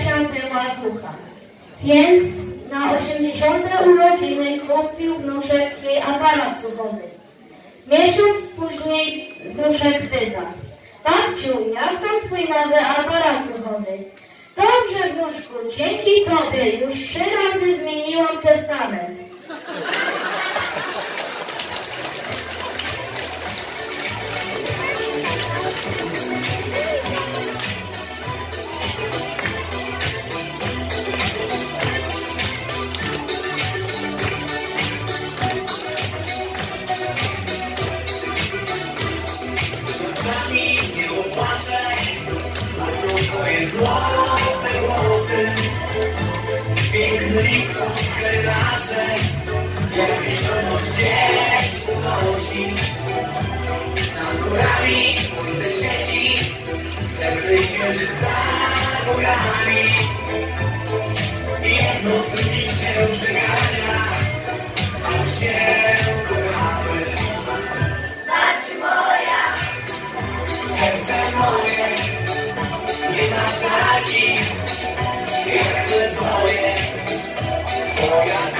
Jasia była. Więc na 80. urodziny kupił wnuczek jej aparat słuchowy. Miesiąc później wnuczek pyta. Babciu, jak tam twój nowy aparat słuchowy? Dobrze, wnuczku, dzięki tobie już trzy razy zmieniłam testament. Jak wieczorność gdzieś unosi. Nad górami słońce świeci, srebrny księżyc za górami. Jedno z drugim się przegania, a się kochamy. Serce moje nie ma znaki jak te twoje, bo ja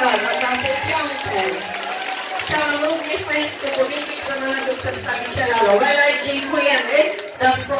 Dla klasy piątej. Chciałam również Państwu powiedzieć, że mamy tu przedstawiciela Lowela dziękujemy za sposób.